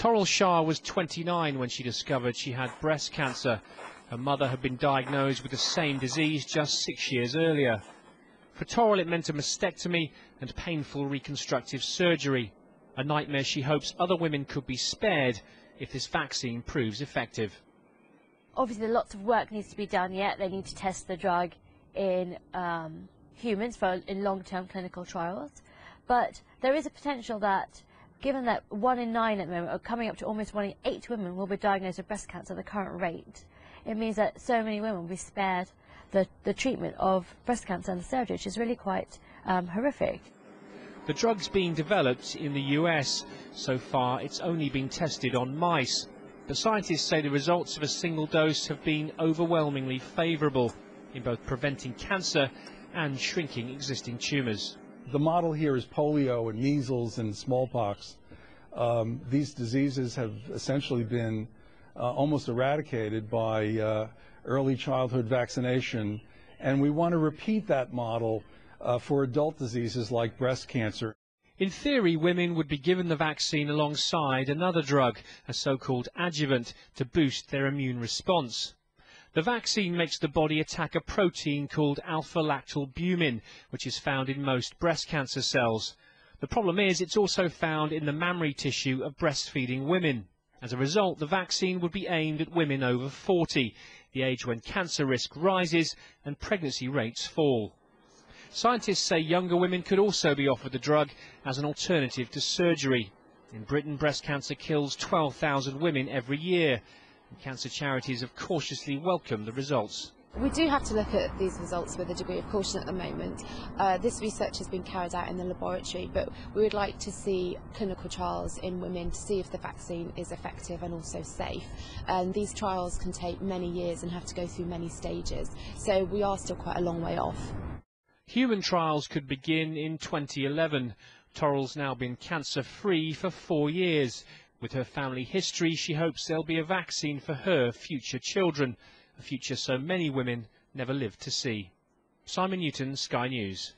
Toril Shah was 29 when she discovered she had breast cancer. Her mother had been diagnosed with the same disease just six years earlier. For Toril, it meant a mastectomy and painful reconstructive surgery, a nightmare she hopes other women could be spared if this vaccine proves effective. Obviously, lots of work needs to be done yet. They need to test the drug in um, humans for in long-term clinical trials. But there is a potential that, given that one in nine at the moment, or coming up to almost one in eight women will be diagnosed with breast cancer at the current rate, it means that so many women will be spared the, the treatment of breast cancer and the surgery, which is really quite um, horrific. The drug's being developed in the US. So far, it's only been tested on mice. But scientists say the results of a single dose have been overwhelmingly favourable in both preventing cancer and shrinking existing tumours. The model here is polio and measles and smallpox. Um, these diseases have essentially been uh, almost eradicated by uh, early childhood vaccination, and we want to repeat that model uh, for adult diseases like breast cancer. In theory, women would be given the vaccine alongside another drug, a so-called adjuvant, to boost their immune response. The vaccine makes the body attack a protein called alpha-lactalbumin, which is found in most breast cancer cells. The problem is it's also found in the mammary tissue of breastfeeding women. As a result, the vaccine would be aimed at women over 40, the age when cancer risk rises and pregnancy rates fall. Scientists say younger women could also be offered the drug as an alternative to surgery. In Britain, breast cancer kills 12,000 women every year. And cancer charities have cautiously welcomed the results. We do have to look at these results with a degree of caution at the moment. Uh, this research has been carried out in the laboratory, but we would like to see clinical trials in women to see if the vaccine is effective and also safe. And these trials can take many years and have to go through many stages, so we are still quite a long way off. Human trials could begin in 2011. Toril's now been cancer-free for four years. With her family history, she hopes there'll be a vaccine for her future children a future so many women never lived to see. Simon Newton, Sky News.